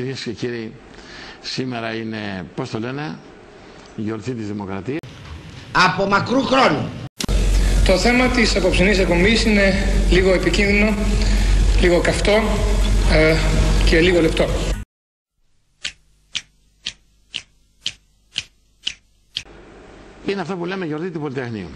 Κυρίες και κύριοι, σήμερα είναι, πώς το λένε, η γιορτή της Δημοκρατίας. Από μακρού χρόνου. Το θέμα της απόψινής εκπομπής είναι λίγο επικίνδυνο, λίγο καυτό ε, και λίγο λεπτό. Είναι αυτό που λέμε γιορτή του Πολυτεχνείου.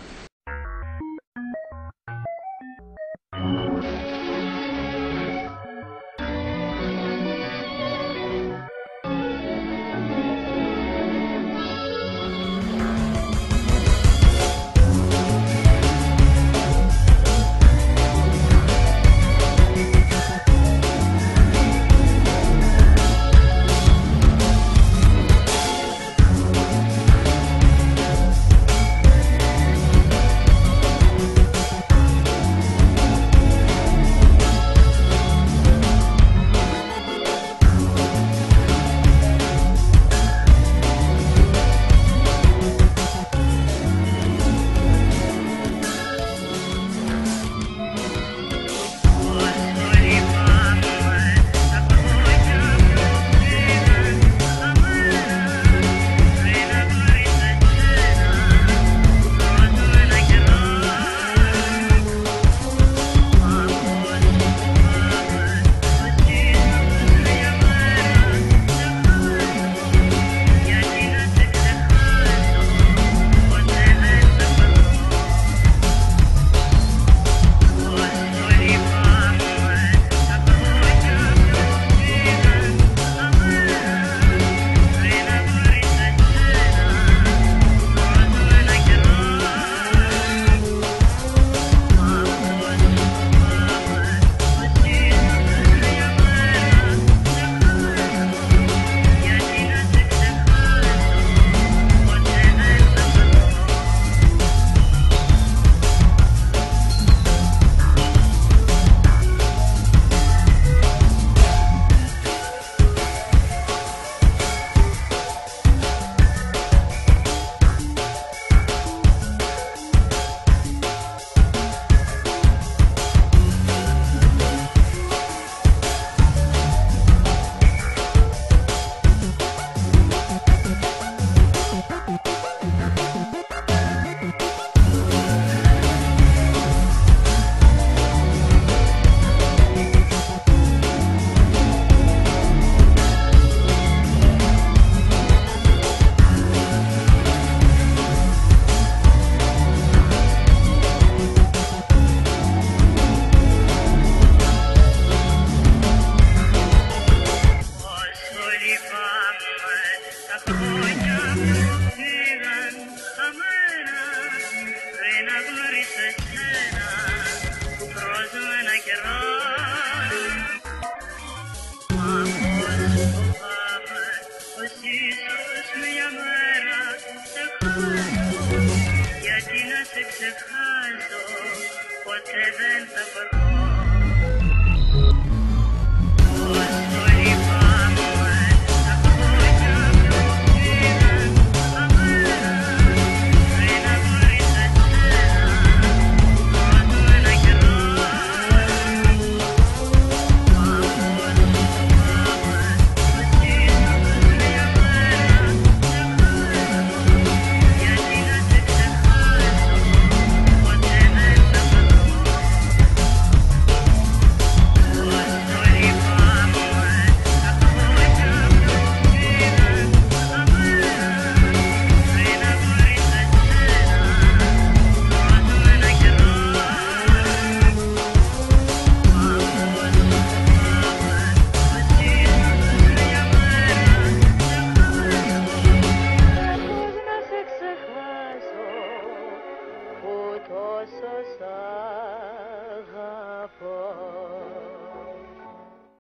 शिक्षक हासो पथ जन sa sa